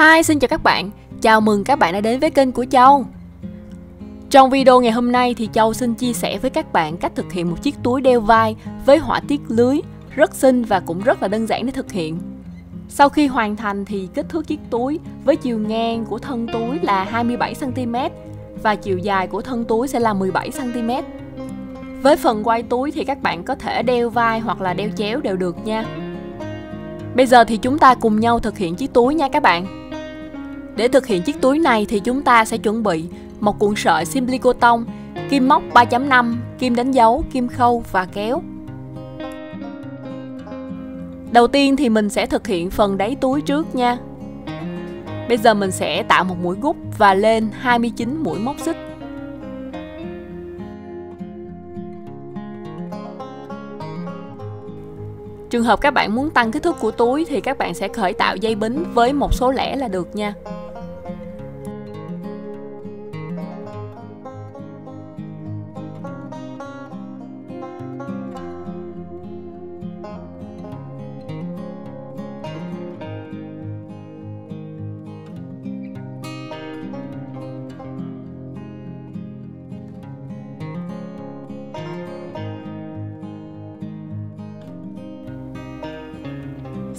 Hi, xin chào các bạn. Chào mừng các bạn đã đến với kênh của Châu. Trong video ngày hôm nay thì Châu xin chia sẻ với các bạn cách thực hiện một chiếc túi đeo vai với họa tiết lưới rất xinh và cũng rất là đơn giản để thực hiện. Sau khi hoàn thành thì kích thước chiếc túi với chiều ngang của thân túi là 27 cm và chiều dài của thân túi sẽ là 17 cm. Với phần quay túi thì các bạn có thể đeo vai hoặc là đeo chéo đều được nha. Bây giờ thì chúng ta cùng nhau thực hiện chiếc túi nha các bạn. Để thực hiện chiếc túi này thì chúng ta sẽ chuẩn bị một cuộn sợi simply cotton, kim móc 3.5, kim đánh dấu, kim khâu và kéo. Đầu tiên thì mình sẽ thực hiện phần đáy túi trước nha. Bây giờ mình sẽ tạo một mũi gút và lên 29 mũi móc xích. Trường hợp các bạn muốn tăng kích thước của túi thì các bạn sẽ khởi tạo dây bính với một số lẻ là được nha.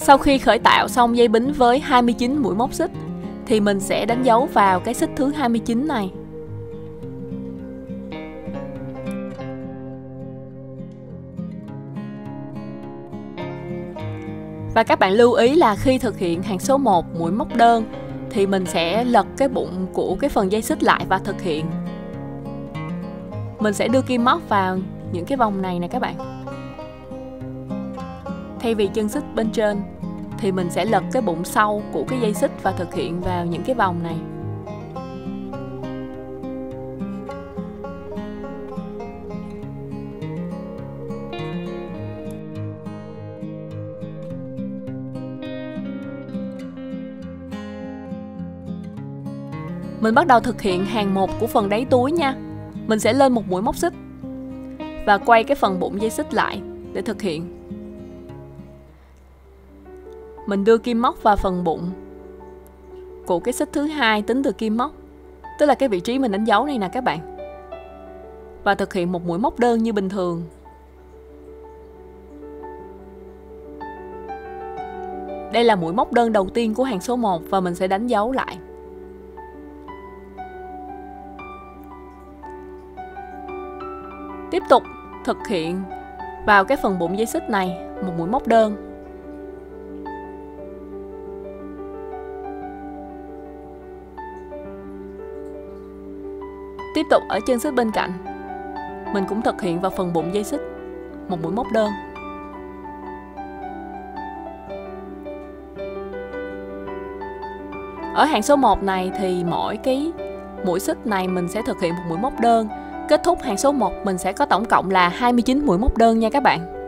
Sau khi khởi tạo xong dây bính với 29 mũi móc xích, thì mình sẽ đánh dấu vào cái xích thứ 29 này. Và các bạn lưu ý là khi thực hiện hàng số 1 mũi móc đơn, thì mình sẽ lật cái bụng của cái phần dây xích lại và thực hiện. Mình sẽ đưa kim móc vào những cái vòng này nè các bạn thay vì chân xích bên trên, thì mình sẽ lật cái bụng sau của cái dây xích và thực hiện vào những cái vòng này. Mình bắt đầu thực hiện hàng một của phần đáy túi nha. Mình sẽ lên một mũi móc xích Và quay cái phần bụng dây xích lại để thực hiện mình đưa kim móc vào phần bụng. Của cái xích thứ hai tính từ kim móc, tức là cái vị trí mình đánh dấu này nè các bạn. Và thực hiện một mũi móc đơn như bình thường. Đây là mũi móc đơn đầu tiên của hàng số 1 và mình sẽ đánh dấu lại. Tiếp tục thực hiện vào cái phần bụng dây xích này, một mũi móc đơn. Tiếp tục ở chân xích bên cạnh. Mình cũng thực hiện vào phần bụng dây xích, Một mũi móc đơn. Ở hàng số 1 này thì mỗi cái mũi xích này mình sẽ thực hiện một mũi móc đơn. Kết thúc hàng số 1 mình sẽ có tổng cộng là 29 mũi móc đơn nha các bạn.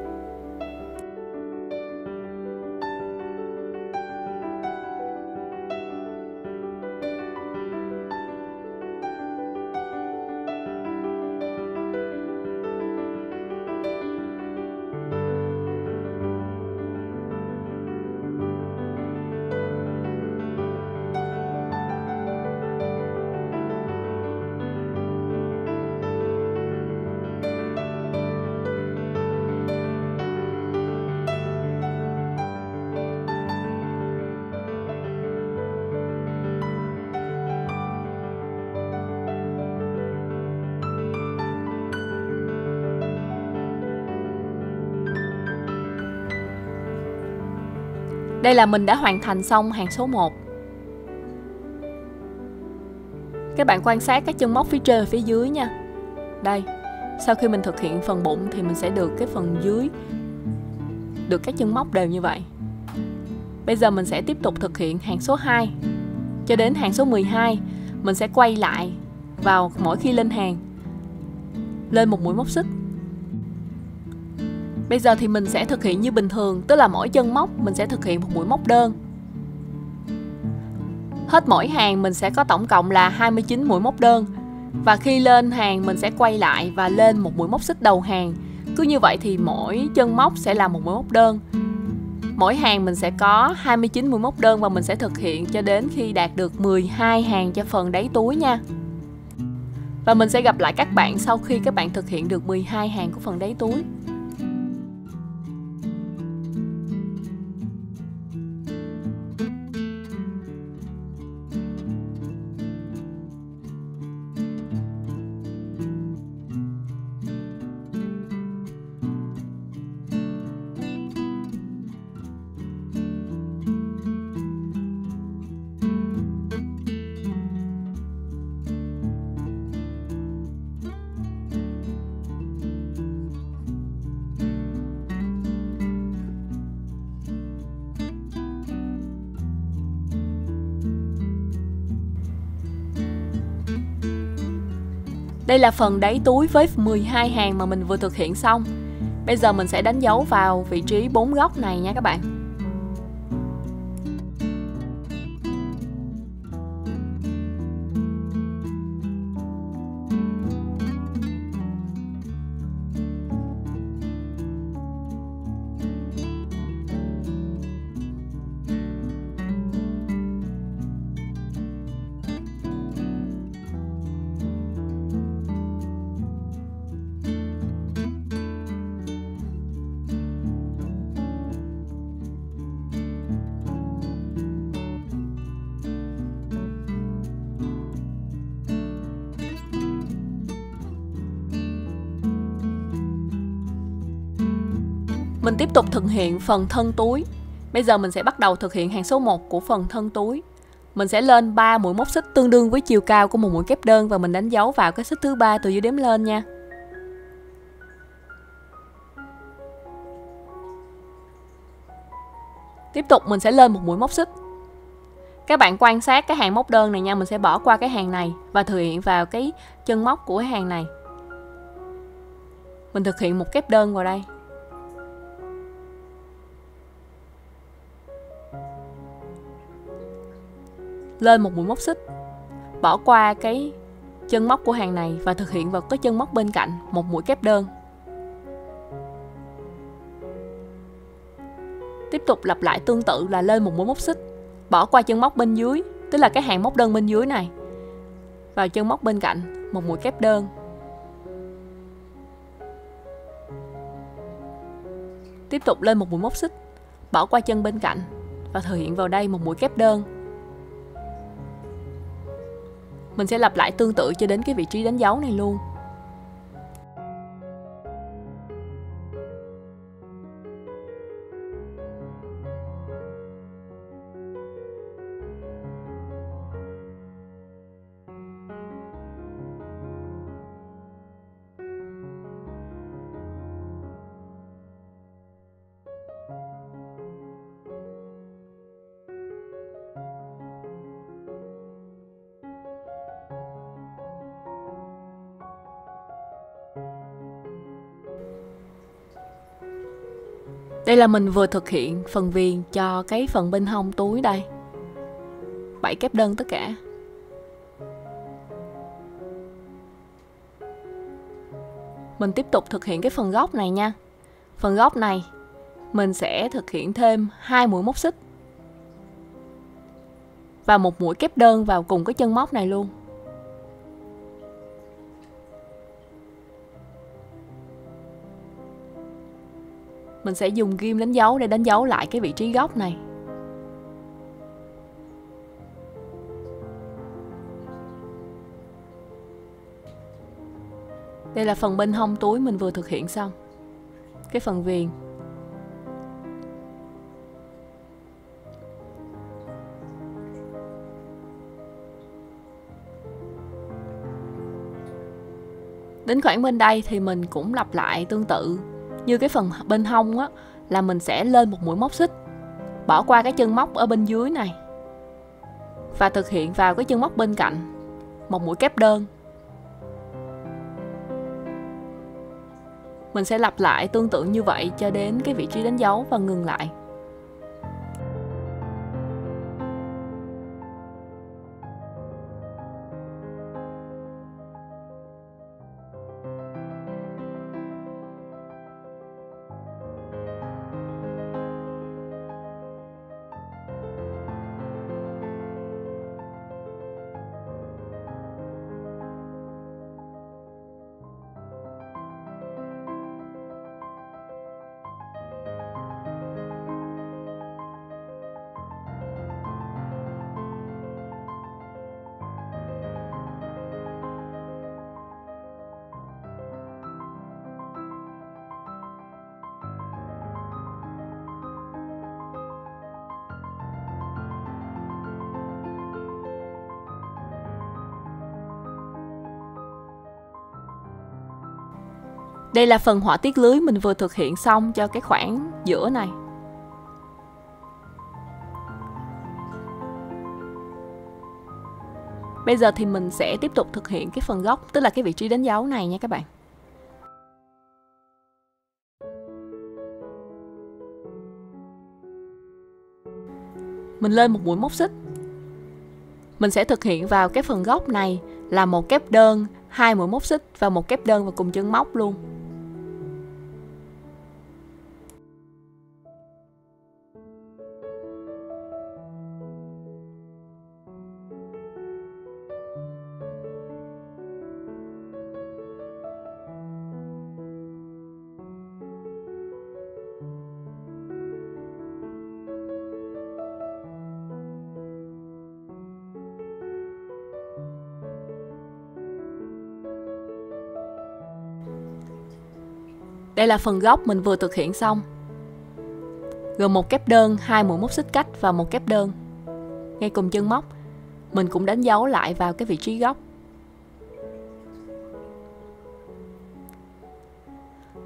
Đây là mình đã hoàn thành xong hàng số 1 Các bạn quan sát các chân móc phía trên và phía dưới nha. Đây, Sau khi mình thực hiện phần bụng thì mình sẽ được cái phần dưới, Được các chân móc đều như vậy. Bây giờ mình sẽ tiếp tục thực hiện hàng số 2 Cho đến hàng số 12 Mình sẽ quay lại vào mỗi khi lên hàng. Lên một mũi móc xích. Bây giờ thì mình sẽ thực hiện như bình thường, tức là mỗi chân móc mình sẽ thực hiện một mũi móc đơn. Hết mỗi hàng mình sẽ có tổng cộng là 29 mũi móc đơn. Và khi lên hàng mình sẽ quay lại và lên một mũi móc xích đầu hàng. Cứ như vậy thì mỗi chân móc sẽ là một mũi móc đơn. Mỗi hàng mình sẽ có 29 mũi móc đơn và mình sẽ thực hiện cho đến khi đạt được 12 hàng cho phần đáy túi nha. Và mình sẽ gặp lại các bạn sau khi các bạn thực hiện được 12 hàng của phần đáy túi. Đây là phần đáy túi với 12 hàng mà mình vừa thực hiện xong. Bây giờ mình sẽ đánh dấu vào vị trí bốn góc này nha các bạn. Tiếp tục thực hiện phần thân túi. Bây giờ mình sẽ bắt đầu thực hiện hàng số 1 của phần thân túi. Mình sẽ lên 3 mũi móc xích tương đương với chiều cao của một mũi kép đơn và mình đánh dấu vào cái xích thứ ba từ dưới đếm lên nha. Tiếp tục mình sẽ lên một mũi móc xích. Các bạn quan sát cái hàng móc đơn này nha, mình sẽ bỏ qua cái hàng này và thực hiện vào cái chân móc của cái hàng này. Mình thực hiện một kép đơn vào đây. Lên một mũi móc xích, bỏ qua cái chân móc của hàng này và thực hiện vào cái chân móc bên cạnh một mũi kép đơn. Tiếp tục lặp lại tương tự là lên một mũi móc xích, bỏ qua chân móc bên dưới, tức là cái hàng móc đơn bên dưới này, vào chân móc bên cạnh một mũi kép đơn. Tiếp tục lên một mũi móc xích, bỏ qua chân bên cạnh và thực hiện vào đây một mũi kép đơn mình sẽ lặp lại tương tự cho đến cái vị trí đánh dấu này luôn. Đây là mình vừa thực hiện phần viền cho cái phần bên hông túi đây. 7 kép đơn tất cả. Mình tiếp tục thực hiện cái phần góc này nha. Phần góc này, mình sẽ thực hiện thêm hai mũi móc xích và một mũi kép đơn vào cùng cái chân móc này luôn. Mình sẽ dùng ghim đánh dấu để đánh dấu lại cái vị trí góc này. Đây là phần bên hông túi mình vừa thực hiện xong. Cái phần viền. Đến khoảng bên đây thì mình cũng lặp lại tương tự như cái phần bên hông á, là mình sẽ lên một mũi móc xích, bỏ qua cái chân móc ở bên dưới này và thực hiện vào cái chân móc bên cạnh, một mũi kép đơn. Mình sẽ lặp lại tương tự như vậy cho đến cái vị trí đánh dấu và ngừng lại. Đây là phần họa tiết lưới mình vừa thực hiện xong cho cái khoảng giữa này. Bây giờ thì mình sẽ tiếp tục thực hiện cái phần góc, tức là cái vị trí đánh dấu này nha các bạn. Mình lên một mũi móc xích. Mình sẽ thực hiện vào cái phần góc này là một kép đơn, hai mũi móc xích và một kép đơn và cùng chân móc luôn. Đây là phần gốc mình vừa thực hiện xong. Gồm một kép đơn, hai mũi móc xích cách và một kép đơn. Ngay cùng chân móc, mình cũng đánh dấu lại vào cái vị trí góc.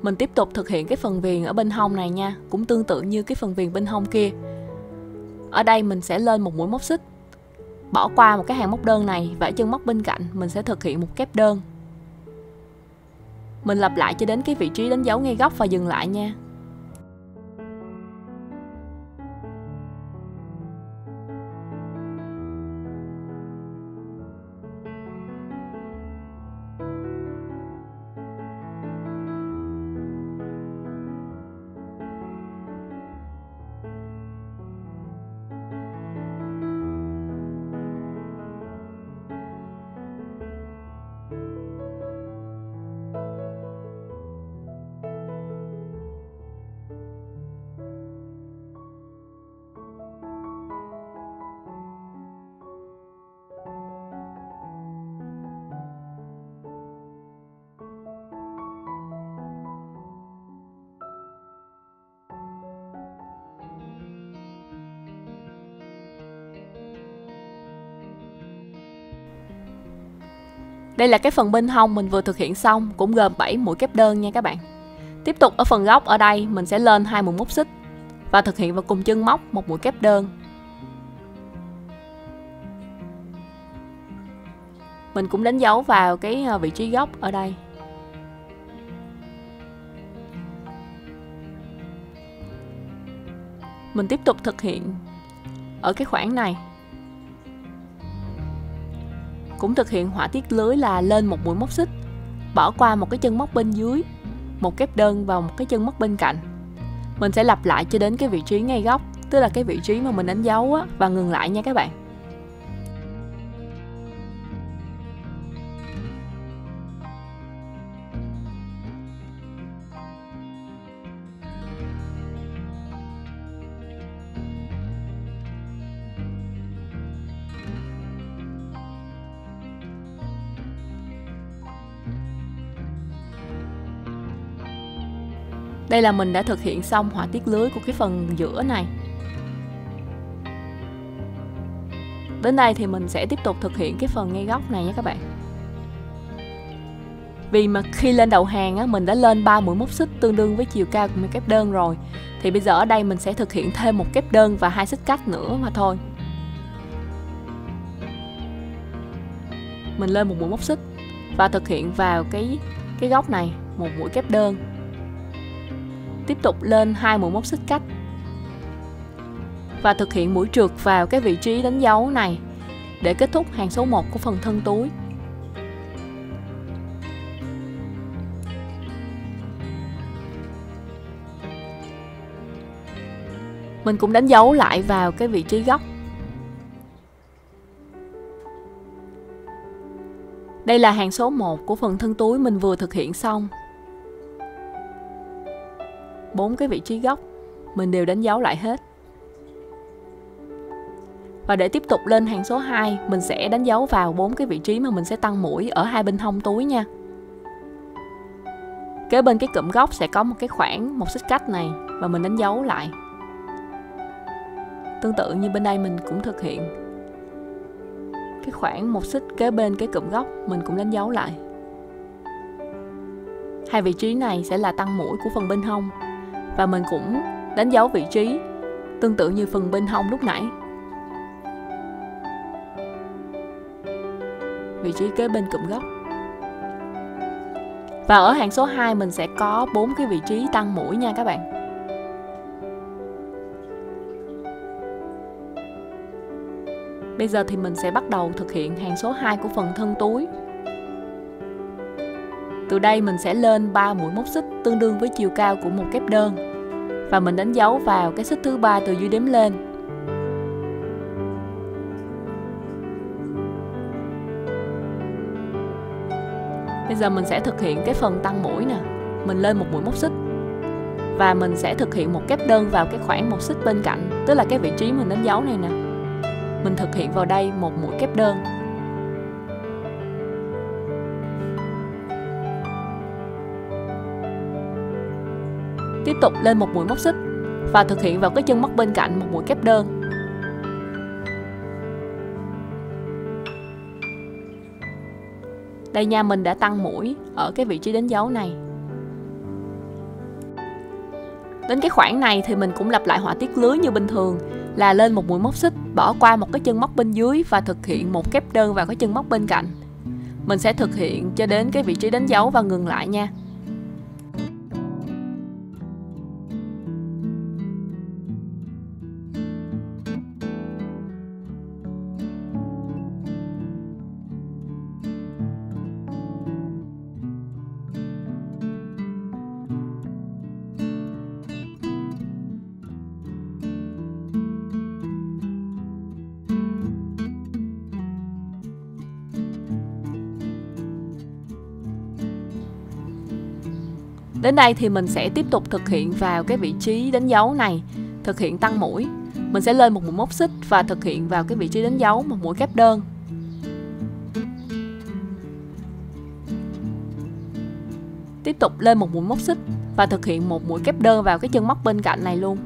Mình tiếp tục thực hiện cái phần viền ở bên hông này nha, cũng tương tự như cái phần viền bên hông kia. Ở đây mình sẽ lên một mũi móc xích, bỏ qua một cái hàng móc đơn này và chân móc bên cạnh mình sẽ thực hiện một kép đơn mình lặp lại cho đến cái vị trí đánh dấu ngay góc và dừng lại nha. Đây là cái phần bên hông mình vừa thực hiện xong, cũng gồm 7 mũi kép đơn nha các bạn. Tiếp tục ở phần góc ở đây mình sẽ lên hai mũi móc xích và thực hiện vào cùng chân móc một mũi kép đơn. Mình cũng đánh dấu vào cái à, vị trí góc ở đây. Mình tiếp tục thực hiện ở cái khoảng này cũng thực hiện họa tiết lưới là lên một mũi móc xích bỏ qua một cái chân móc bên dưới một kép đơn vào một cái chân móc bên cạnh. Mình sẽ lặp lại cho đến cái vị trí ngay góc tức là cái vị trí mà mình đánh dấu á, và ngừng lại nha các bạn. Đây là mình đã thực hiện xong họa tiết lưới của cái phần giữa này. Đến đây thì mình sẽ tiếp tục thực hiện cái phần ngay góc này nha các bạn. Vì mà khi lên đầu hàng á, mình đã lên 3 mũi móc xích tương đương với chiều cao của kép đơn rồi. Thì bây giờ ở đây mình sẽ thực hiện thêm một kép đơn và hai xích cắt nữa mà thôi. Mình lên một mũi móc xích và thực hiện vào cái cái góc này một mũi kép đơn tiếp tục lên hai mũi móc xích cách và thực hiện mũi trượt vào cái vị trí đánh dấu này để kết thúc hàng số 1 của phần thân túi. Mình cũng đánh dấu lại vào cái vị trí góc. Đây là hàng số 1 của phần thân túi mình vừa thực hiện xong bốn cái vị trí góc mình đều đánh dấu lại hết. Và để tiếp tục lên hàng số 2, mình sẽ đánh dấu vào bốn cái vị trí mà mình sẽ tăng mũi ở hai bên hông túi nha. Kế bên cái cụm góc sẽ có một cái khoảng một xích cách này và mình đánh dấu lại. Tương tự như bên đây mình cũng thực hiện cái khoảng một xích kế bên cái cụm góc mình cũng đánh dấu lại. hai vị trí này sẽ là tăng mũi của phần bên hông và mình cũng đánh dấu vị trí tương tự như phần bên hông lúc nãy. Vị trí kế bên cụm góc. Và ở hàng số 2 mình sẽ có bốn cái vị trí tăng mũi nha các bạn. Bây giờ thì mình sẽ bắt đầu thực hiện hàng số 2 của phần thân túi. Từ đây mình sẽ lên 3 mũi móc xích tương đương với chiều cao của một kép đơn và mình đánh dấu vào cái xích thứ ba từ dưới đếm lên. Bây giờ mình sẽ thực hiện cái phần tăng mũi nè. Mình lên một mũi móc xích và mình sẽ thực hiện một kép đơn vào cái khoảng một xích bên cạnh, tức là cái vị trí mình đánh dấu này nè mình thực hiện vào đây một mũi kép đơn tiếp tục lên một mũi móc xích và thực hiện vào cái chân móc bên cạnh một mũi kép đơn. Đây nha, mình đã tăng mũi ở cái vị trí đánh dấu này. Đến cái khoảng này thì mình cũng lặp lại họa tiết lưới như bình thường, là lên một mũi móc xích, bỏ qua một cái chân móc bên dưới và thực hiện một kép đơn vào cái chân móc bên cạnh. Mình sẽ thực hiện cho đến cái vị trí đánh dấu và ngừng lại nha. Đến đây thì mình sẽ tiếp tục thực hiện vào cái vị trí đánh dấu này. Thực hiện tăng mũi. Mình sẽ lên một mũi móc xích và thực hiện vào cái vị trí đánh dấu một mũi kép đơn. Tiếp tục lên một mũi móc xích và thực hiện một mũi kép đơn vào cái chân móc bên cạnh này luôn.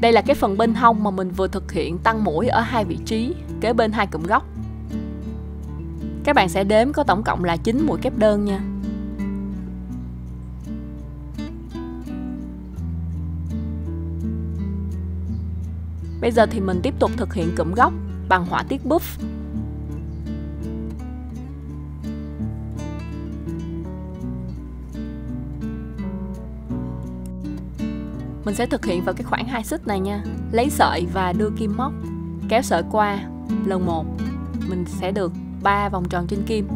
Đây là cái phần bên hông mà mình vừa thực hiện tăng mũi ở hai vị trí, kế bên hai cụm góc. Các bạn sẽ đếm có tổng cộng là 9 mũi kép đơn nha. Bây giờ thì mình tiếp tục thực hiện cụm góc bằng họa tiết buff mình sẽ thực hiện vào cái khoảng hai xích này nha. Lấy sợi và đưa kim móc. Kéo sợi qua, lần một, mình sẽ được 3 vòng tròn trên kim.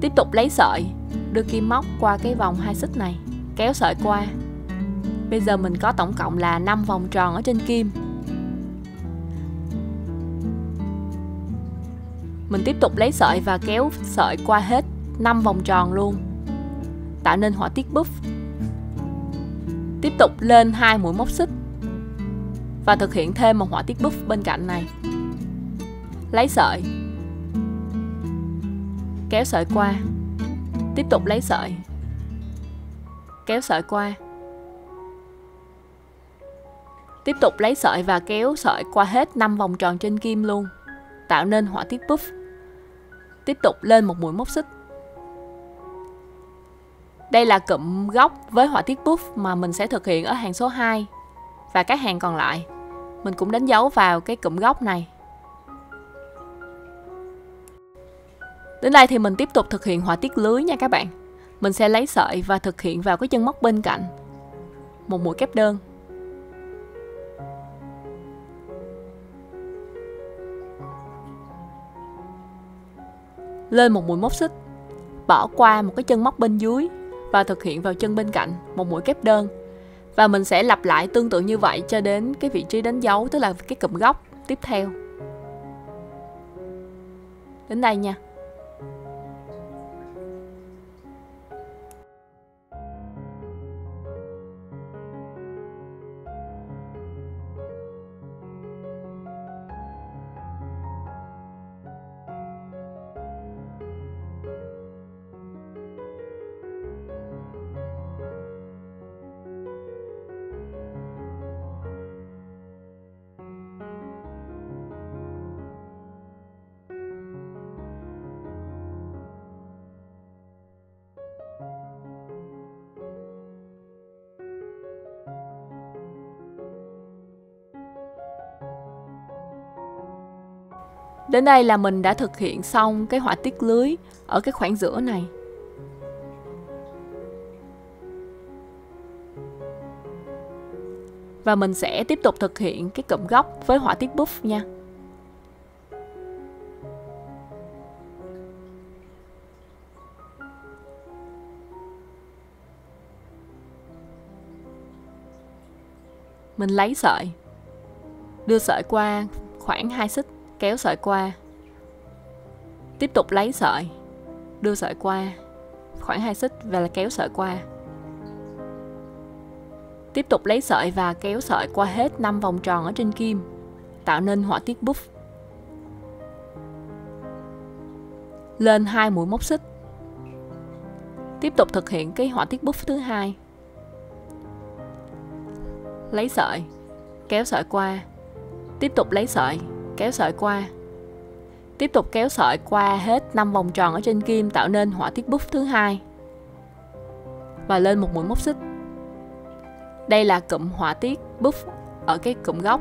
Tiếp tục lấy sợi, đưa kim móc qua cái vòng hai xích này. Kéo sợi qua. Bây giờ mình có tổng cộng là 5 vòng tròn ở trên kim. Mình tiếp tục lấy sợi và kéo sợi qua hết 5 vòng tròn luôn. Tạo nên họa tiết buff Tiếp tục lên hai mũi móc xích và thực hiện thêm một họa tiết buff bên cạnh này. Lấy sợi. Kéo sợi qua. Tiếp tục lấy sợi. Kéo sợi qua. Tiếp tục lấy sợi và kéo sợi qua hết 5 vòng tròn trên kim luôn, tạo nên họa tiết buff Tiếp tục lên một mũi móc xích đây là cụm góc với họa tiết puff mà mình sẽ thực hiện ở hàng số 2 và các hàng còn lại. Mình cũng đánh dấu vào cái cụm góc này. Đến đây thì mình tiếp tục thực hiện họa tiết lưới nha các bạn. Mình sẽ lấy sợi và thực hiện vào cái chân móc bên cạnh. Một mũi kép đơn. Lên một mũi móc xích. Bỏ qua một cái chân móc bên dưới và thực hiện vào chân bên cạnh một mũi kép đơn. Và mình sẽ lặp lại tương tự như vậy cho đến cái vị trí đánh dấu, tức là cái cụm góc tiếp theo. Đến đây nha. Đến đây là mình đã thực hiện xong cái họa tiết lưới ở cái khoảng giữa này. Và mình sẽ tiếp tục thực hiện cái cụm góc với họa tiết buff nha. Mình lấy sợi, Đưa sợi qua khoảng 2 xích Kéo sợi qua. Tiếp tục lấy sợi, Đưa sợi qua. Khoảng 2 xích và là kéo sợi qua. Tiếp tục lấy sợi và kéo sợi qua hết 5 vòng tròn ở trên kim, Tạo nên họa tiết buff Lên hai mũi móc xích. Tiếp tục thực hiện cái họa tiết buff thứ hai. Lấy sợi, kéo sợi qua. Tiếp tục lấy sợi kéo sợi qua. Tiếp tục kéo sợi qua hết 5 vòng tròn ở trên kim tạo nên họa tiết buff thứ hai. Và lên một mũi móc xích. Đây là cụm họa tiết buff ở cái cụm góc.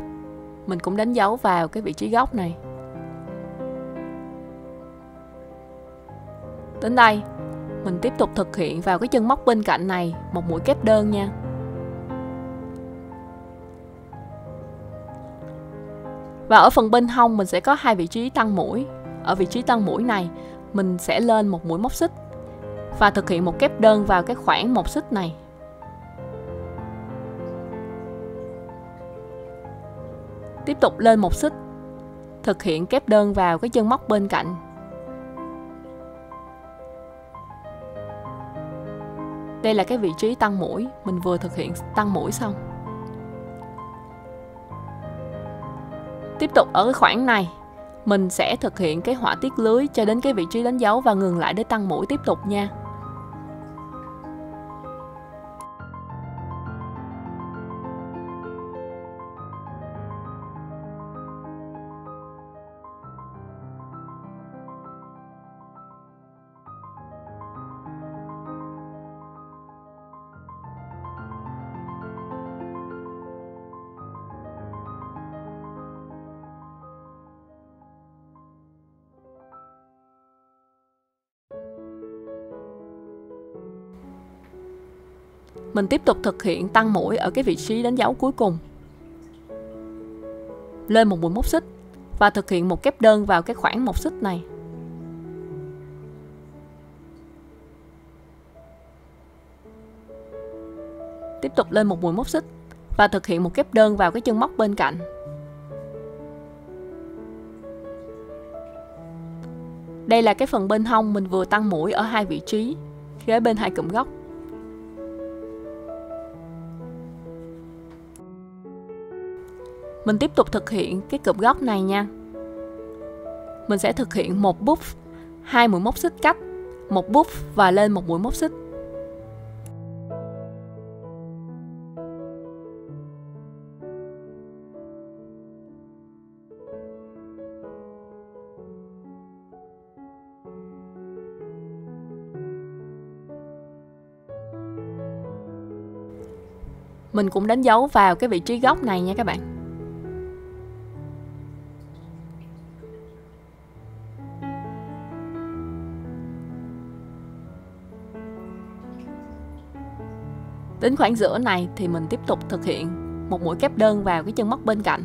Mình cũng đánh dấu vào cái vị trí góc này. Đến đây, mình tiếp tục thực hiện vào cái chân móc bên cạnh này, một mũi kép đơn nha. Và ở phần bên hông mình sẽ có hai vị trí tăng mũi. Ở vị trí tăng mũi này, mình sẽ lên một mũi móc xích và thực hiện một kép đơn vào cái khoảng một xích này. Tiếp tục lên một xích, thực hiện kép đơn vào cái chân móc bên cạnh. Đây là cái vị trí tăng mũi, mình vừa thực hiện tăng mũi xong. Tiếp tục ở cái khoảng này, mình sẽ thực hiện cái họa tiết lưới cho đến cái vị trí đánh dấu và ngừng lại để tăng mũi tiếp tục nha. Mình tiếp tục thực hiện tăng mũi ở cái vị trí đánh dấu cuối cùng. Lên một mũi móc xích và thực hiện một kép đơn vào cái khoảng một xích này. Tiếp tục lên một mũi móc xích và thực hiện một kép đơn vào cái chân móc bên cạnh. Đây là cái phần bên hông mình vừa tăng mũi ở hai vị trí, kế bên hai cụm góc. Mình tiếp tục thực hiện cái cụm góc này nha. Mình sẽ thực hiện một buff, hai mũi móc xích cách, một buff và lên một mũi móc xích. Mình cũng đánh dấu vào cái vị trí góc này nha các bạn. Đến khoảng giữa này thì mình tiếp tục thực hiện một mũi kép đơn vào cái chân móc bên cạnh.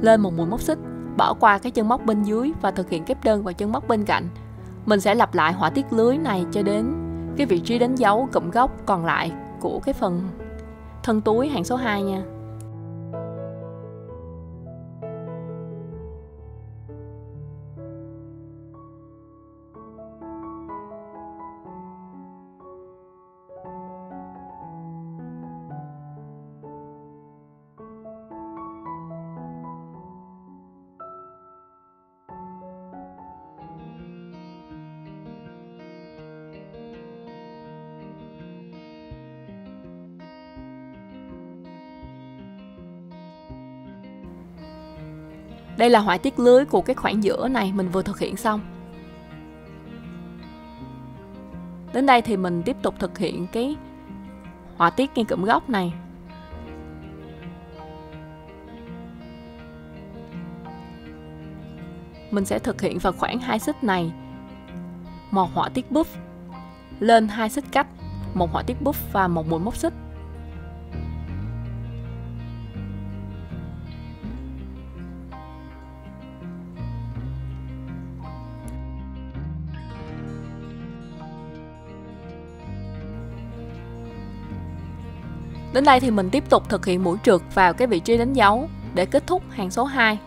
Lên một mũi móc xích, bỏ qua cái chân móc bên dưới và thực hiện kép đơn vào chân móc bên cạnh. Mình sẽ lặp lại họa tiết lưới này cho đến cái vị trí đánh dấu cụm góc còn lại của cái phần thân túi hàng số 2 nha. Đây là họa tiết lưới của cái khoảng giữa này mình vừa thực hiện xong. Đến đây thì mình tiếp tục thực hiện cái họa tiết ngay cụm góc này. Mình sẽ thực hiện vào khoảng hai xích này một họa tiết buff lên hai xích cách, một họa tiết buff và một mũi móc xích. Đến đây thì mình tiếp tục thực hiện mũi trượt vào cái vị trí đánh dấu để kết thúc hàng số 2.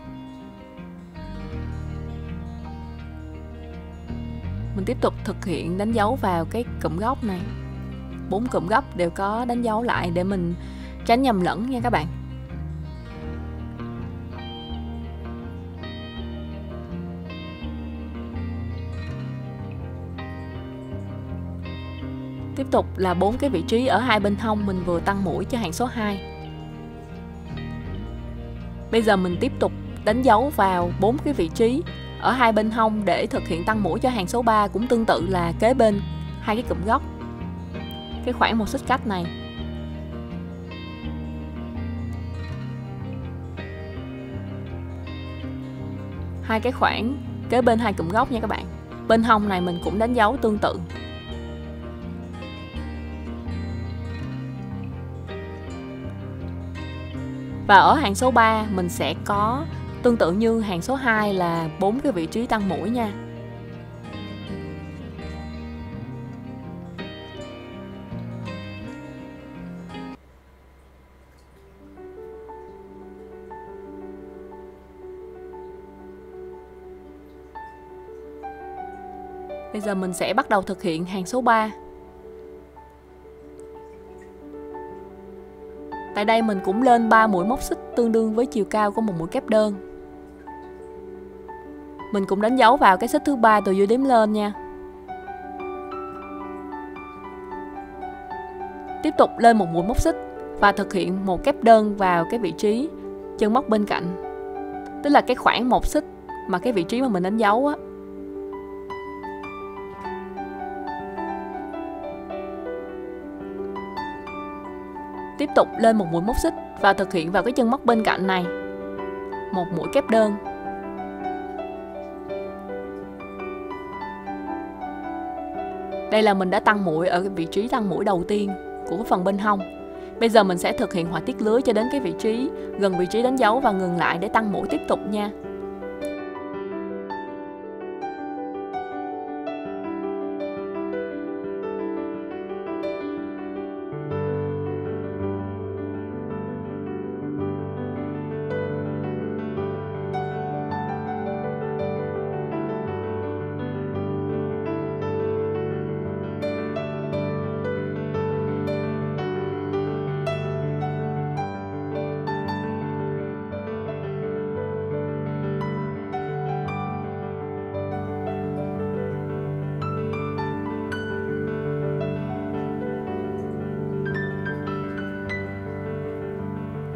Mình tiếp tục thực hiện đánh dấu vào cái cụm góc này. Bốn cụm góc đều có đánh dấu lại để mình tránh nhầm lẫn nha các bạn. Tiếp tục là bốn cái vị trí ở hai bên hông mình vừa tăng mũi cho hàng số 2. Bây giờ mình tiếp tục đánh dấu vào bốn cái vị trí ở hai bên hông để thực hiện tăng mũi cho hàng số 3 cũng tương tự là kế bên hai cái cụm góc. Cái khoảng một xích cách này. Hai cái khoảng kế bên hai cụm góc nha các bạn. Bên hông này mình cũng đánh dấu tương tự. Và ở hàng số 3 mình sẽ có, tương tự như hàng số 2 là bốn cái vị trí tăng mũi nha. Bây giờ mình sẽ bắt đầu thực hiện hàng số 3. Tại đây mình cũng lên 3 mũi móc xích tương đương với chiều cao của một mũi kép đơn. Mình cũng đánh dấu vào cái xích thứ ba từ dưới đếm lên nha. Tiếp tục lên một mũi móc xích và thực hiện một kép đơn vào cái vị trí chân móc bên cạnh. Tức là cái khoảng một xích mà cái vị trí mà mình đánh dấu á Tiếp tục lên một mũi móc xích và thực hiện vào cái chân móc bên cạnh này. Một mũi kép đơn. Đây là mình đã tăng mũi ở vị trí tăng mũi đầu tiên của phần bên hông. Bây giờ mình sẽ thực hiện họa tiết lưới cho đến cái vị trí, gần vị trí đánh dấu và ngừng lại để tăng mũi tiếp tục nha.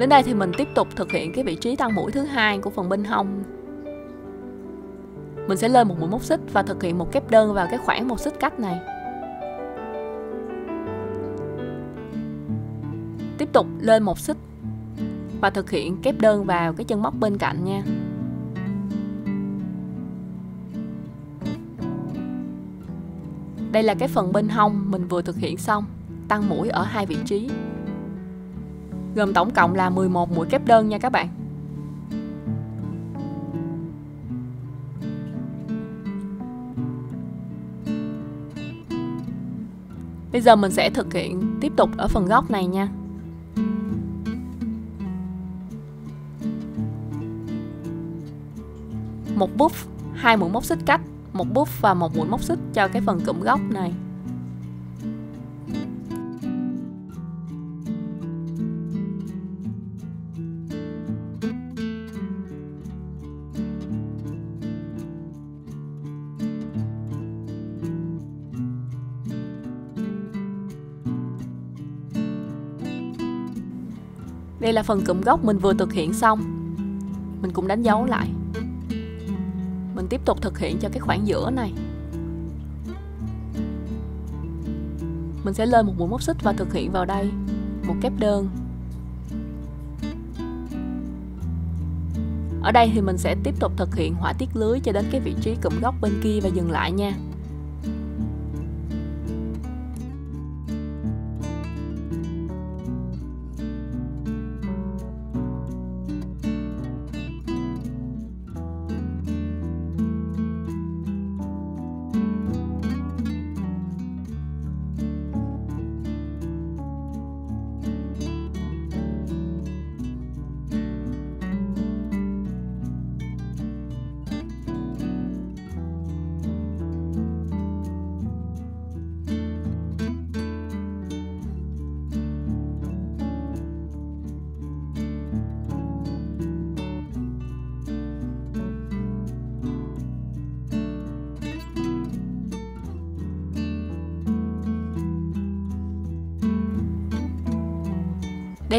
Đến đây thì mình tiếp tục thực hiện cái vị trí tăng mũi thứ hai của phần bên hông. Mình sẽ lên một mũi móc xích và thực hiện một kép đơn vào cái khoảng một xích cách này. Tiếp tục lên một xích và thực hiện kép đơn vào cái chân móc bên cạnh nha. Đây là cái phần bên hông mình vừa thực hiện xong, tăng mũi ở hai vị trí gồm tổng cộng là 11 mũi kép đơn nha các bạn. Bây giờ mình sẽ thực hiện tiếp tục ở phần góc này nha. Một buff, hai mũi móc xích cách, một buff và một mũi móc xích cho cái phần cụm góc này. Đây là phần cụm gốc mình vừa thực hiện xong. Mình cũng đánh dấu lại. Mình tiếp tục thực hiện cho cái khoảng giữa này. Mình sẽ lên một mũi móc xích và thực hiện vào đây. Một kép đơn. Ở đây thì mình sẽ tiếp tục thực hiện họa tiết lưới cho đến cái vị trí cụm góc bên kia và dừng lại nha.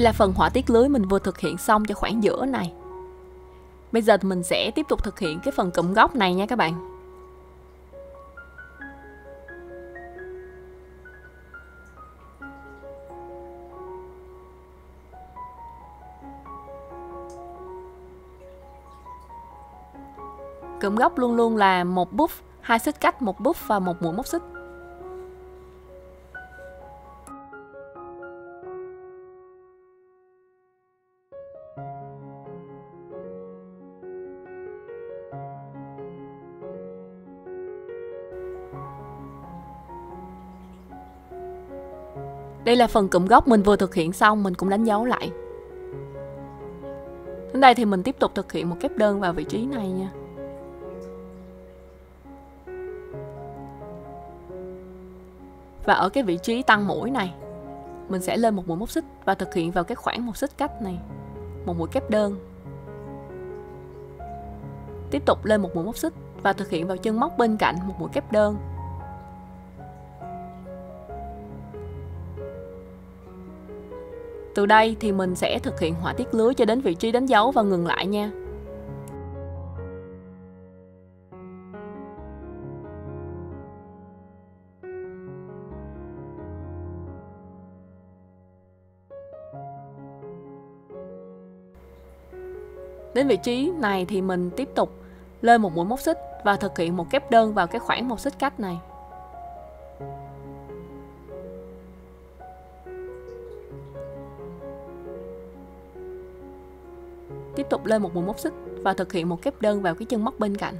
Là phần họa tiết lưới mình vừa thực hiện xong cho khoảng giữa này. Bây giờ mình sẽ tiếp tục thực hiện cái phần cụm góc này nha các bạn. Cụm góc luôn luôn là một bút, hai xích cách, một bút và một mũi móc xích. Đây là phần cụm gốc mình vừa thực hiện xong, mình cũng đánh dấu lại. Đến đây thì mình tiếp tục thực hiện một kép đơn vào vị trí này nha. Và ở cái vị trí tăng mũi này, Mình sẽ lên một mũi móc xích và thực hiện vào cái khoảng một xích cách này, Một mũi kép đơn. Tiếp tục lên một mũi móc xích và thực hiện vào chân móc bên cạnh một mũi kép đơn. Từ đây thì mình sẽ thực hiện họa tiết lưới cho đến vị trí đánh dấu và ngừng lại nha. Đến vị trí này thì mình tiếp tục lên một mũi móc xích và thực hiện một kép đơn vào cái khoảng một xích cách này. Tục lên một mũi móc xích và thực hiện một kép đơn vào cái chân móc bên cạnh.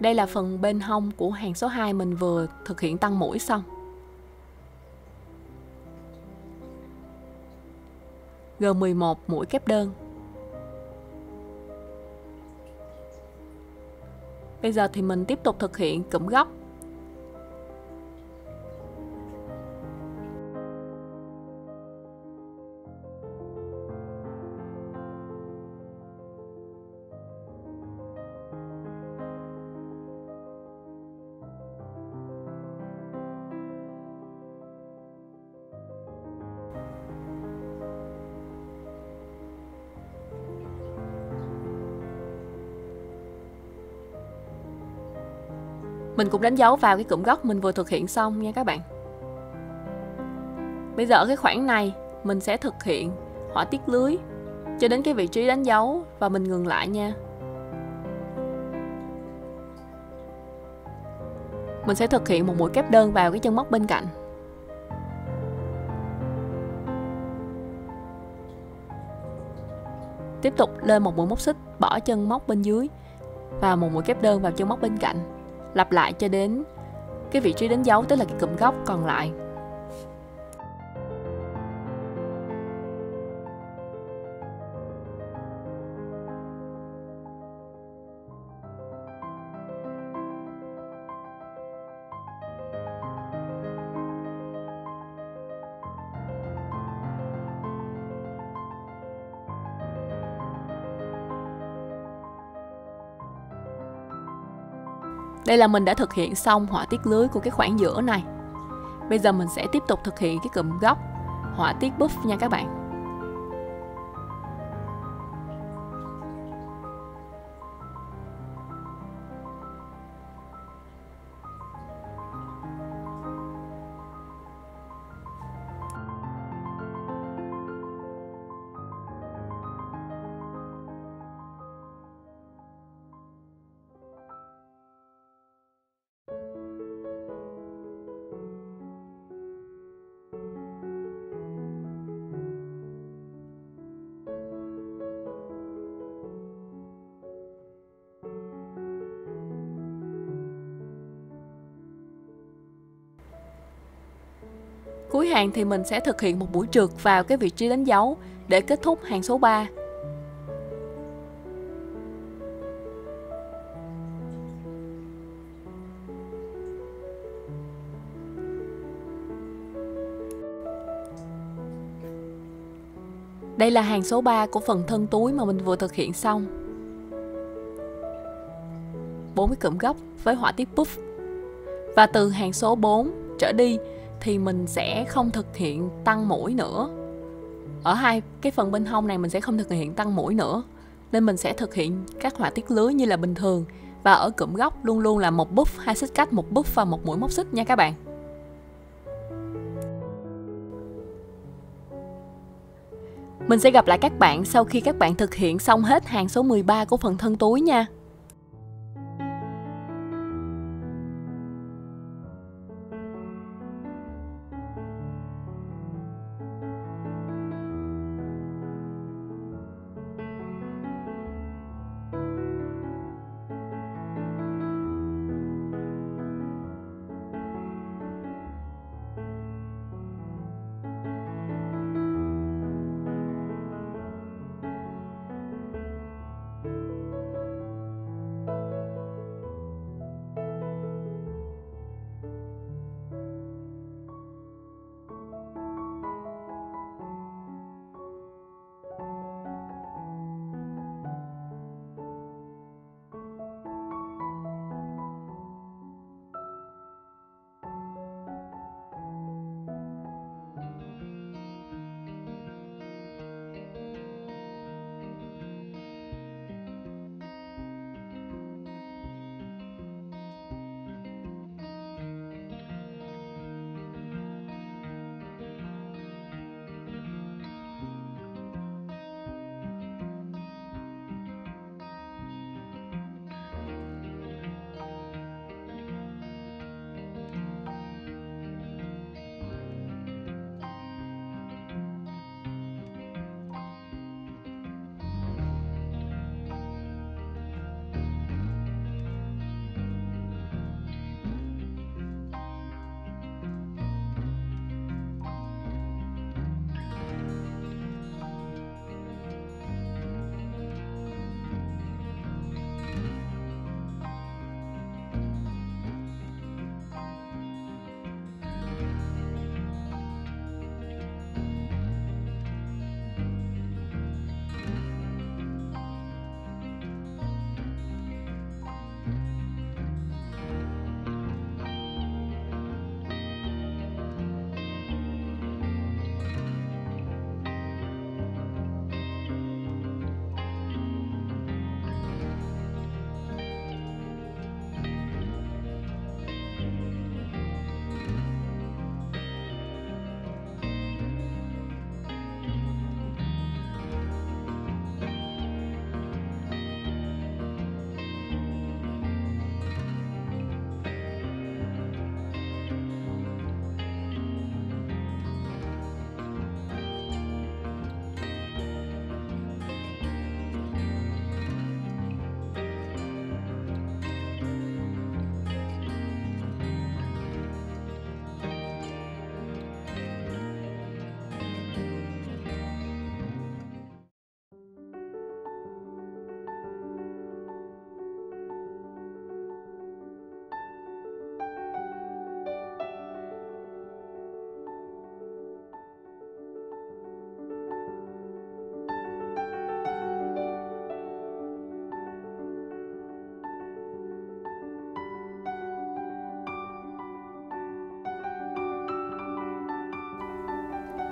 Đây là phần bên hông của hàng số 2 mình vừa thực hiện tăng mũi xong. G11 mũi kép đơn. Bây giờ thì mình tiếp tục thực hiện cụm góc Mình cũng đánh dấu vào cái cụm góc mình vừa thực hiện xong nha các bạn. Bây giờ ở cái khoảng này, Mình sẽ thực hiện họa tiết lưới Cho đến cái vị trí đánh dấu Và mình ngừng lại nha. Mình sẽ thực hiện một mũi kép đơn vào cái chân móc bên cạnh. Tiếp tục lên một mũi móc xích Bỏ chân móc bên dưới Và một mũi kép đơn vào chân móc bên cạnh lặp lại cho đến cái vị trí đánh dấu, tức là cái cụm góc còn lại. Đây là mình đã thực hiện xong họa tiết lưới của cái khoảng giữa này. Bây giờ mình sẽ tiếp tục thực hiện cái cụm góc họa tiết buff nha các bạn. Hàng thì mình sẽ thực hiện một buổi trượt vào cái vị trí đánh dấu để kết thúc hàng số 3. Đây là hàng số 3 của phần thân túi mà mình vừa thực hiện xong. 40 cụm góc với họa tiết puff. Và từ hàng số 4 trở đi thì mình sẽ không thực hiện tăng mũi nữa. Ở hai cái phần bên hông này mình sẽ không thực hiện tăng mũi nữa. Nên mình sẽ thực hiện các họa tiết lưới như là bình thường và ở cụm góc luôn luôn là một buff, hai xích cách, một buff và một mũi móc xích nha các bạn. Mình sẽ gặp lại các bạn sau khi các bạn thực hiện xong hết hàng số 13 của phần thân túi nha.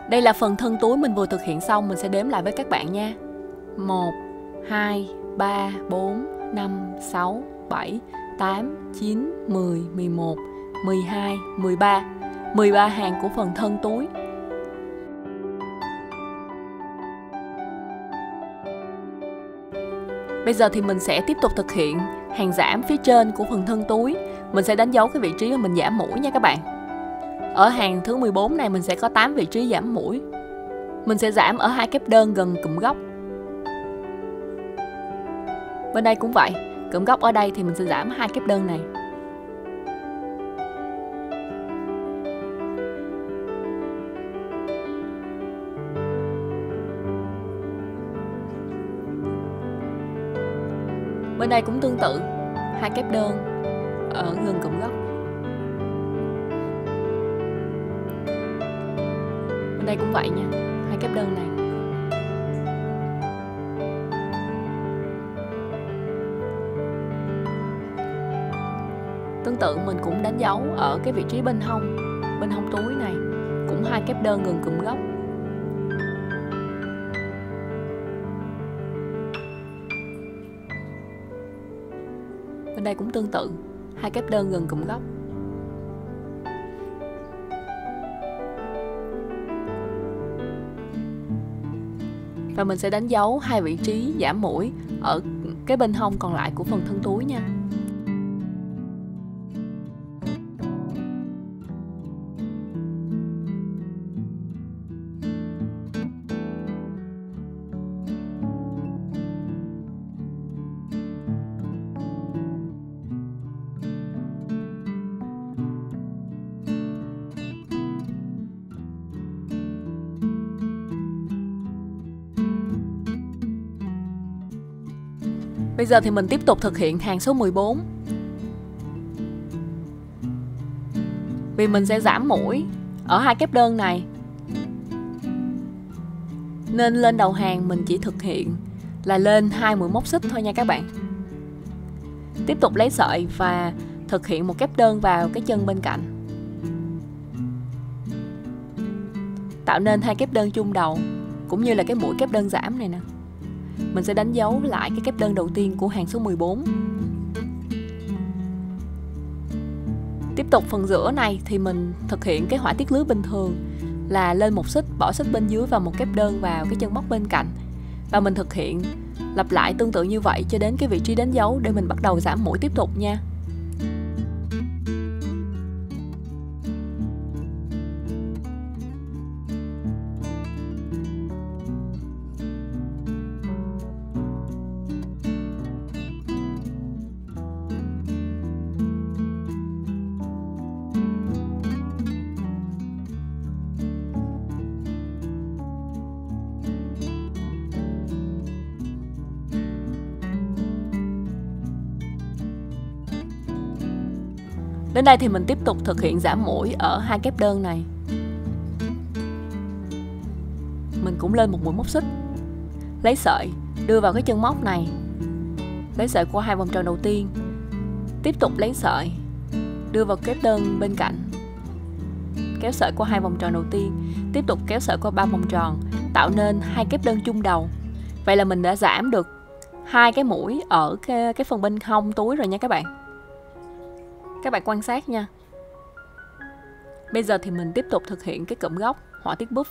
Đây là phần thân túi mình vừa thực hiện xong Mình sẽ đếm lại với các bạn nha. 1, 2, 3, 4, 5, 6, 7, 8, 9, 10, 11, 12, 13 13 hàng của phần thân túi. Bây giờ thì mình sẽ tiếp tục thực hiện hàng giảm phía trên của phần thân túi. Mình sẽ đánh dấu cái vị trí mà mình giảm mũi nha các bạn. Ở hàng thứ 14 này mình sẽ có 8 vị trí giảm mũi. Mình sẽ giảm ở hai kép đơn gần cụm góc. Bên đây cũng vậy, cụm góc ở đây thì mình sẽ giảm hai kép đơn này. Bên đây cũng tương tự, hai kép đơn ở gần cụm góc. Đây cũng vậy nha. Hai kép đơn này. Tương tự mình cũng đánh dấu ở cái vị trí bên hông bên hông túi này. Cũng hai kép đơn gần cụm góc. Bên đây cũng tương tự. Hai kép đơn gần cụm góc. Và mình sẽ đánh dấu hai vị trí giảm mũi ở cái bên hông còn lại của phần thân túi nha. Bây giờ thì mình tiếp tục thực hiện hàng số 14 Vì mình sẽ giảm mũi ở hai kép đơn này. Nên lên đầu hàng mình chỉ thực hiện là lên hai mũi móc xích thôi nha các bạn. Tiếp tục lấy sợi và thực hiện một kép đơn vào cái chân bên cạnh. Tạo nên hai kép đơn chung đầu, Cũng như là cái mũi kép đơn giảm này nè mình sẽ đánh dấu lại cái kép đơn đầu tiên của hàng số 14 Tiếp tục phần giữa này thì mình thực hiện cái họa tiết lưới bình thường là lên một xích, bỏ xích bên dưới và một kép đơn vào cái chân móc bên cạnh và mình thực hiện lặp lại tương tự như vậy cho đến cái vị trí đánh dấu để mình bắt đầu giảm mũi tiếp tục nha. Đến đây thì mình tiếp tục thực hiện giảm mũi ở hai kép đơn này. Mình cũng lên một mũi móc xích. Lấy sợi, đưa vào cái chân móc này. Lấy sợi qua hai vòng tròn đầu tiên. Tiếp tục lấy sợi, đưa vào kép đơn bên cạnh. Kéo sợi qua hai vòng tròn đầu tiên, tiếp tục kéo sợi qua ba vòng tròn, tạo nên hai kép đơn chung đầu. Vậy là mình đã giảm được hai cái mũi ở cái, cái phần bên hông túi rồi nha các bạn các bạn quan sát nha. Bây giờ thì mình tiếp tục thực hiện cái cụm góc họa tiết buff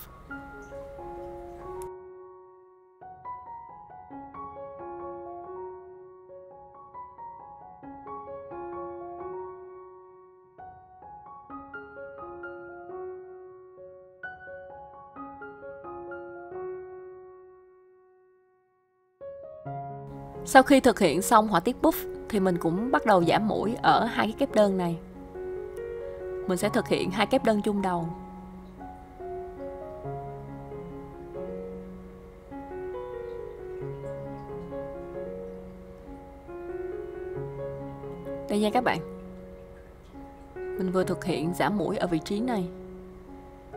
Sau khi thực hiện xong họa tiết buff thì mình cũng bắt đầu giảm mũi ở hai cái kép đơn này. Mình sẽ thực hiện hai kép đơn chung đầu. Đây nha các bạn. Mình vừa thực hiện giảm mũi ở vị trí này.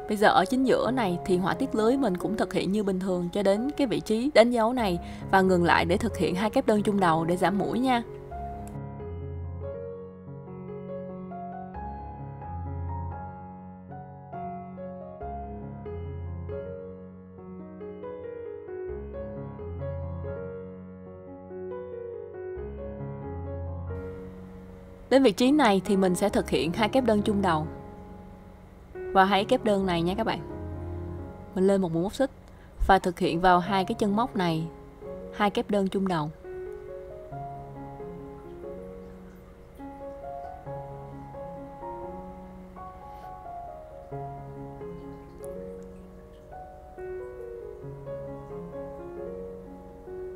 Bây giờ ở chính giữa này thì họa tiết lưới mình cũng thực hiện như bình thường cho đến cái vị trí đánh dấu này và ngừng lại để thực hiện hai kép đơn chung đầu để giảm mũi nha. Đến vị trí này thì mình sẽ thực hiện hai kép đơn chung đầu. Và hai kép đơn này nha các bạn. Mình lên một mũi móc xích Và thực hiện vào hai cái chân móc này, hai kép đơn chung đầu.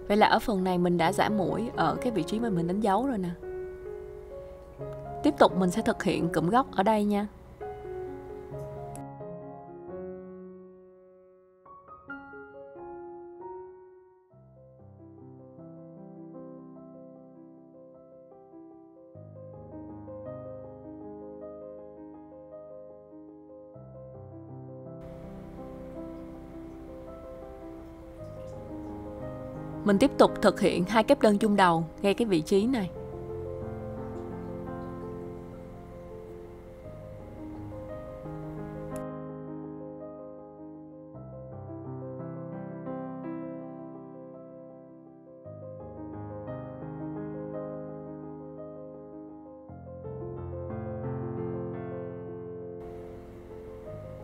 Vậy là ở phần này mình đã giảm mũi ở cái vị trí mà mình đánh dấu rồi nè tiếp tục mình sẽ thực hiện cụm góc ở đây nha. Mình tiếp tục thực hiện hai kép đơn chung đầu, ngay cái vị trí này.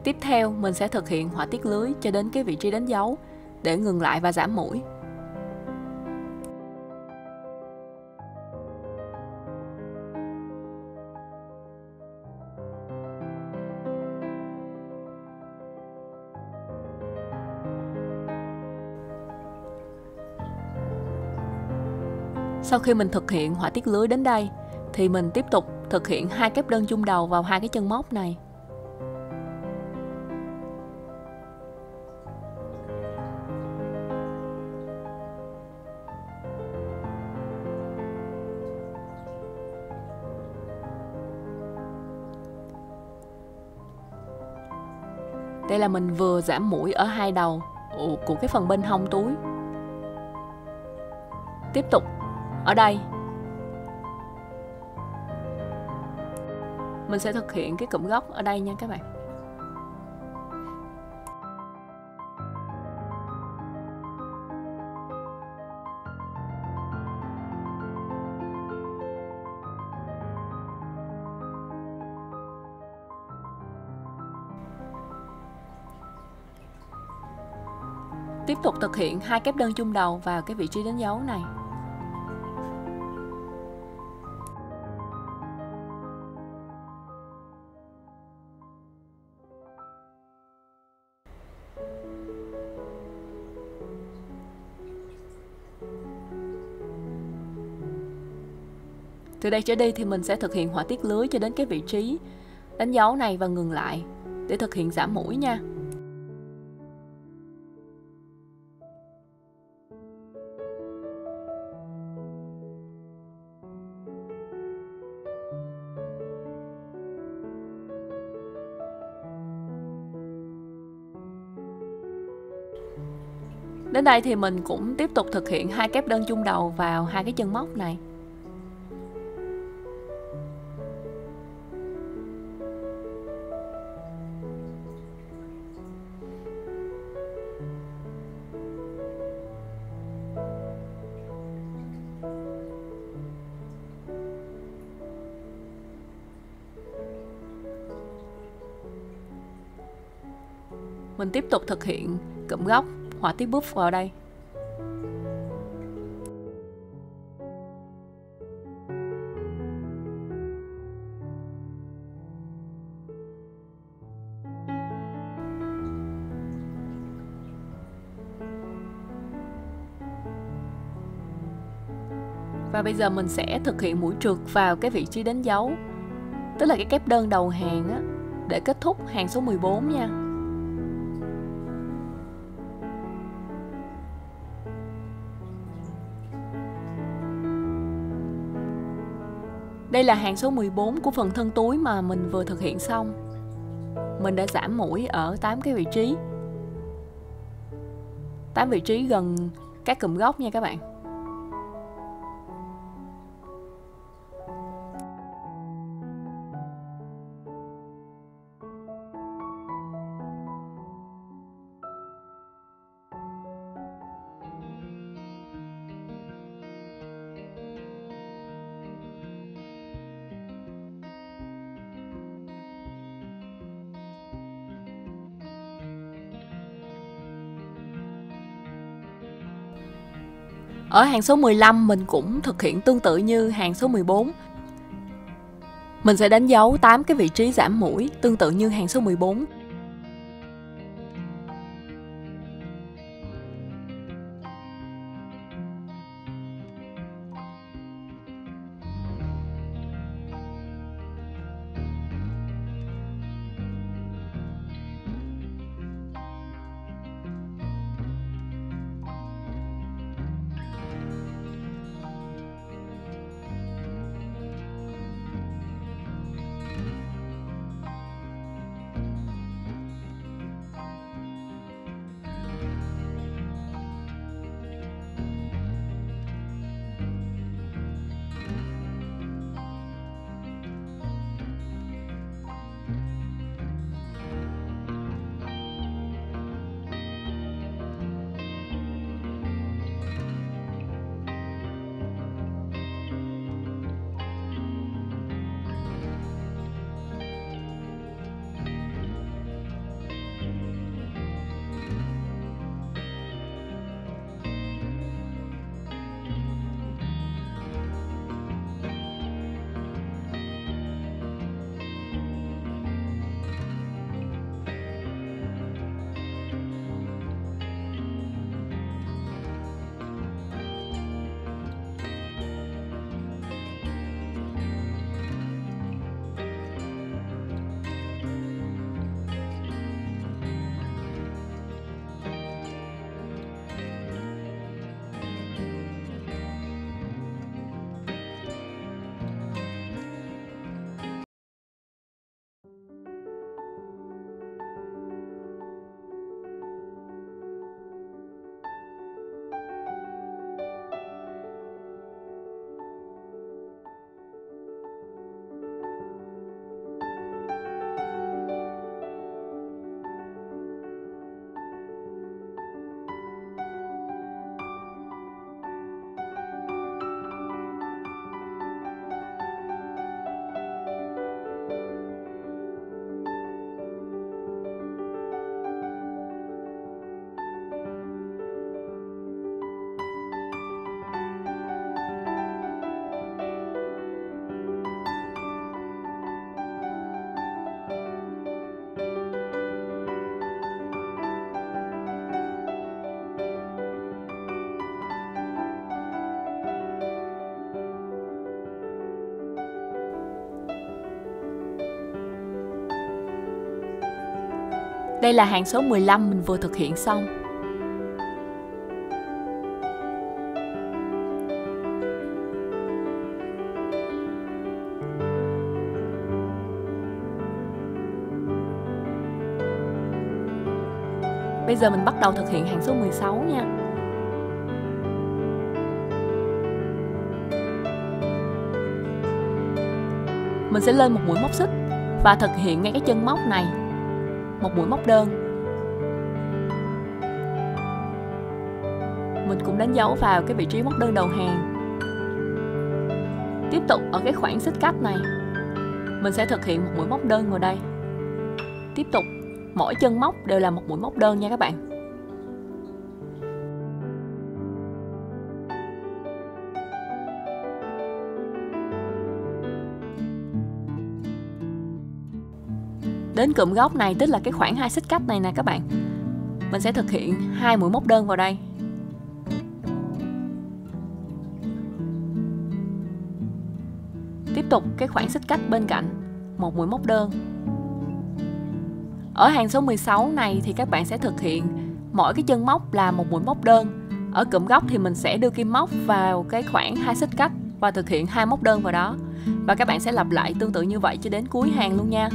Tiếp theo, mình sẽ thực hiện họa tiết lưới cho đến cái vị trí đánh dấu để ngừng lại và giảm mũi. Sau khi mình thực hiện họa tiết lưới đến đây thì mình tiếp tục thực hiện hai kép đơn chung đầu vào hai cái chân móc này. Đây là mình vừa giảm mũi ở hai đầu của cái phần bên hông túi. Tiếp tục. Ở đây. Mình sẽ thực hiện cái cụm góc ở đây nha các bạn. Thực hiện hai kép đơn chung đầu vào cái vị trí đánh dấu này. Từ đây trở đi thì mình sẽ thực hiện họa tiết lưới cho đến cái vị trí đánh dấu này và ngừng lại để thực hiện giảm mũi nha. Đến đây thì mình cũng tiếp tục thực hiện hai kép đơn chung đầu vào hai cái chân móc này. Mình tiếp tục thực hiện cụm góc họa tiết bút vào đây. Và bây giờ mình sẽ thực hiện mũi trượt vào cái vị trí đánh dấu, Tức là cái kép đơn đầu hàng á, Để kết thúc hàng số 14 nha. Đây là hàng số 14 của phần thân túi mà mình vừa thực hiện xong. Mình đã giảm mũi ở 8 cái vị trí. 8 vị trí gần các cụm góc nha các bạn. Ở hàng số 15 mình cũng thực hiện tương tự như hàng số 14. Mình sẽ đánh dấu 8 cái vị trí giảm mũi tương tự như hàng số 14. Đây là hàng số 15 mình vừa thực hiện xong. Bây giờ mình bắt đầu thực hiện hàng số 16 nha. Mình sẽ lên một mũi móc xích và thực hiện ngay cái chân móc này một mũi móc đơn. Mình cũng đánh dấu vào cái vị trí móc đơn đầu hàng. Tiếp tục ở cái khoảng xích cách này, mình sẽ thực hiện một mũi móc đơn vào đây. Tiếp tục mỗi chân móc đều là một mũi móc đơn nha các bạn đến cụm góc này, tức là cái khoảng hai xích cách này nè các bạn mình sẽ thực hiện hai mũi móc đơn vào đây tiếp tục cái khoảng xích cách bên cạnh, một mũi móc đơn ở hàng số 16 này thì các bạn sẽ thực hiện mỗi cái chân móc là một mũi móc đơn. Ở cụm góc thì mình sẽ đưa kim móc vào cái khoảng hai xích cách và thực hiện hai móc đơn vào đó. Và các bạn sẽ lặp lại tương tự như vậy cho đến cuối hàng luôn nha.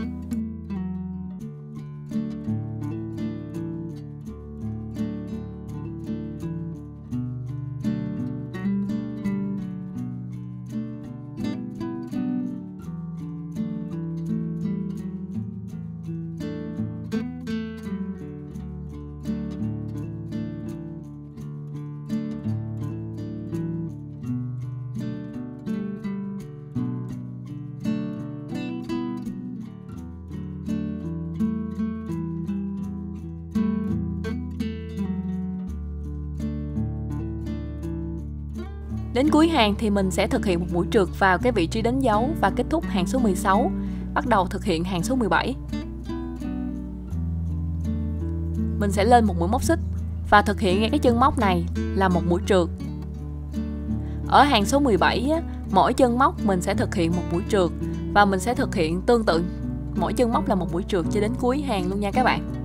Đến cuối hàng thì mình sẽ thực hiện một mũi trượt vào cái vị trí đánh dấu và kết thúc hàng số 16. Bắt đầu thực hiện hàng số 17. Mình sẽ lên một mũi móc xích và thực hiện ngay cái chân móc này là một mũi trượt. Ở hàng số 17, mỗi chân móc mình sẽ thực hiện một mũi trượt và mình sẽ thực hiện tương tự mỗi chân móc là một mũi trượt cho đến cuối hàng luôn nha các bạn.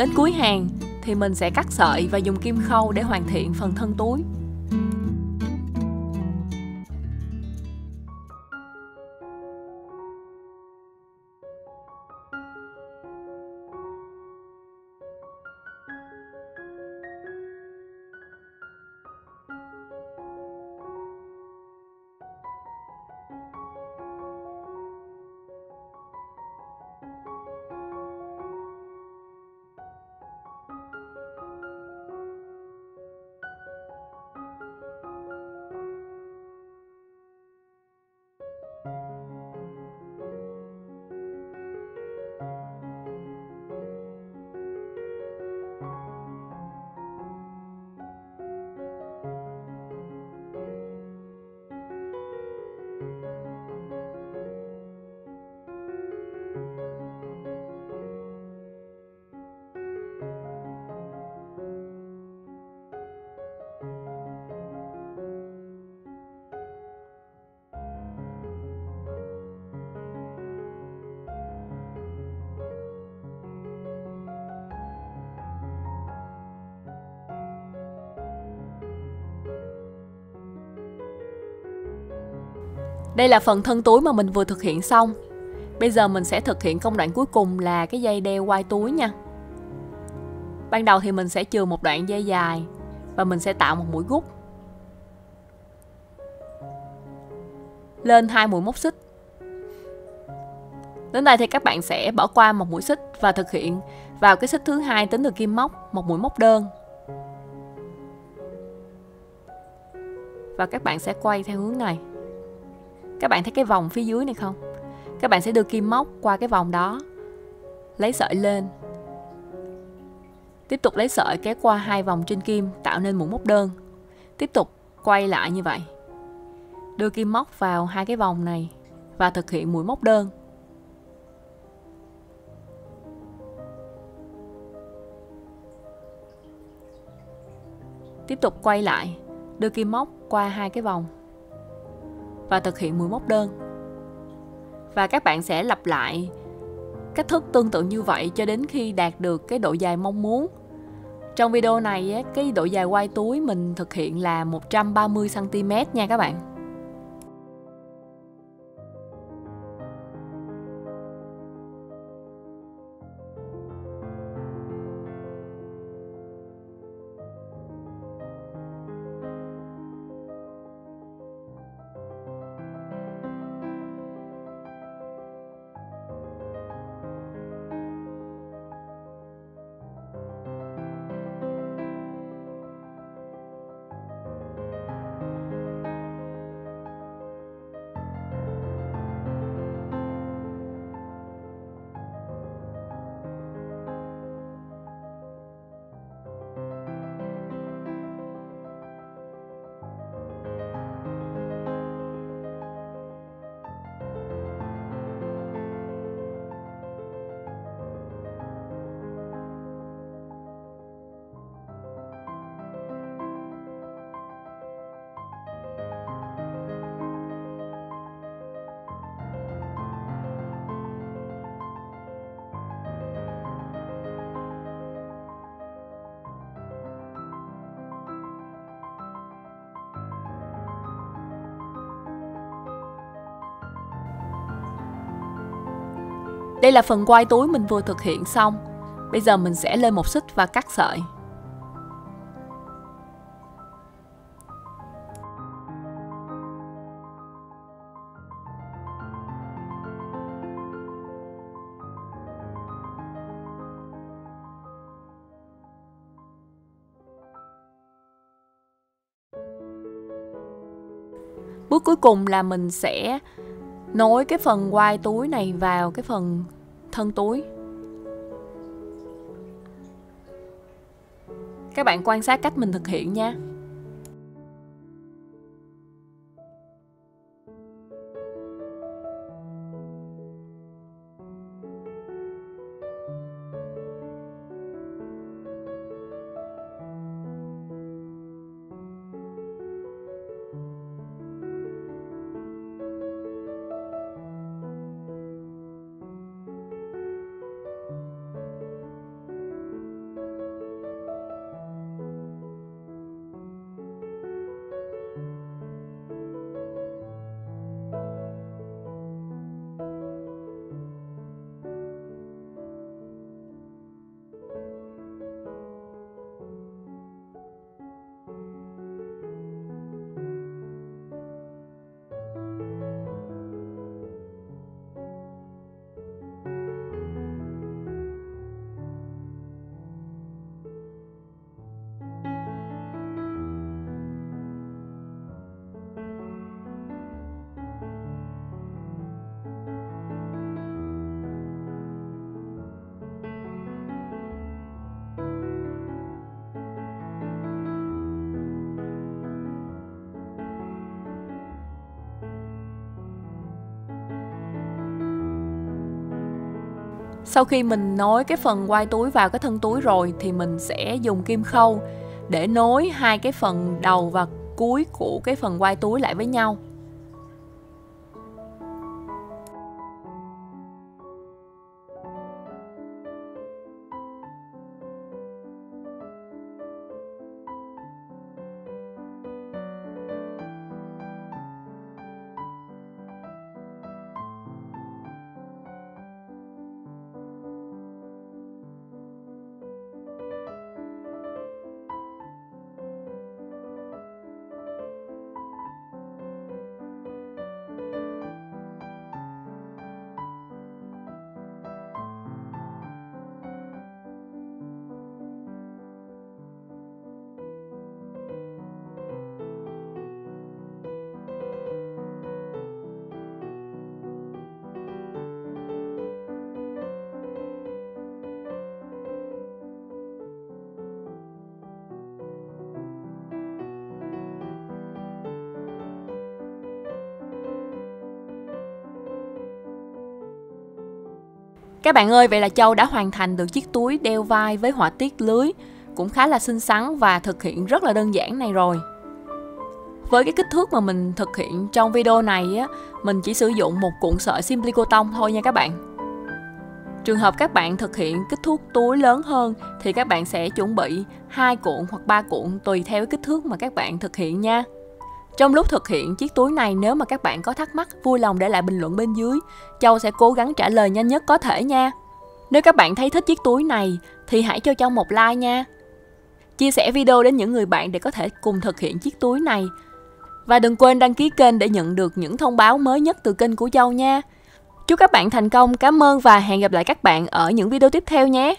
Đến cuối hàng thì mình sẽ cắt sợi và dùng kim khâu để hoàn thiện phần thân túi. Đây là phần thân túi mà mình vừa thực hiện xong. Bây giờ mình sẽ thực hiện công đoạn cuối cùng là cái dây đeo quai túi nha. Ban đầu thì mình sẽ chừa một đoạn dây dài và mình sẽ tạo một mũi gút. Lên hai mũi móc xích. Đến đây thì các bạn sẽ bỏ qua một mũi xích và thực hiện vào cái xích thứ hai tính từ kim móc, một mũi móc đơn. Và các bạn sẽ quay theo hướng này các bạn thấy cái vòng phía dưới này không? Các bạn sẽ đưa kim móc qua cái vòng đó, lấy sợi lên. Tiếp tục lấy sợi kéo qua hai vòng trên kim, tạo nên mũi móc đơn. Tiếp tục quay lại như vậy. Đưa kim móc vào hai cái vòng này và thực hiện mũi móc đơn. Tiếp tục quay lại, đưa kim móc qua hai cái vòng và thực hiện mũi móc đơn. Và các bạn sẽ lặp lại cách thức tương tự như vậy cho đến khi đạt được cái độ dài mong muốn. Trong video này cái độ dài quai túi mình thực hiện là 130 cm nha các bạn. Đây là phần quay túi mình vừa thực hiện xong. Bây giờ mình sẽ lên một xích và cắt sợi. Bước cuối cùng là mình sẽ nối cái phần quai túi này vào cái phần thân túi. Các bạn quan sát cách mình thực hiện nha. Sau khi mình nối cái phần quai túi vào cái thân túi rồi thì mình sẽ dùng kim khâu để nối hai cái phần đầu và cuối của cái phần quai túi lại với nhau. Các bạn ơi, vậy là Châu đã hoàn thành được chiếc túi đeo vai với họa tiết lưới cũng khá là xinh xắn và thực hiện rất là đơn giản này rồi. Với cái kích thước mà mình thực hiện trong video này á, mình chỉ sử dụng một cuộn sợi Simply Cotton thôi nha các bạn. Trường hợp các bạn thực hiện kích thước túi lớn hơn thì các bạn sẽ chuẩn bị hai cuộn hoặc ba cuộn tùy theo kích thước mà các bạn thực hiện nha. Trong lúc thực hiện chiếc túi này nếu mà các bạn có thắc mắc vui lòng để lại bình luận bên dưới. Châu sẽ cố gắng trả lời nhanh nhất có thể nha. Nếu các bạn thấy thích chiếc túi này thì hãy cho Châu một like nha. Chia sẻ video đến những người bạn để có thể cùng thực hiện chiếc túi này. Và đừng quên đăng ký kênh để nhận được những thông báo mới nhất từ kênh của Châu nha. Chúc các bạn thành công, cảm ơn và hẹn gặp lại các bạn ở những video tiếp theo nhé.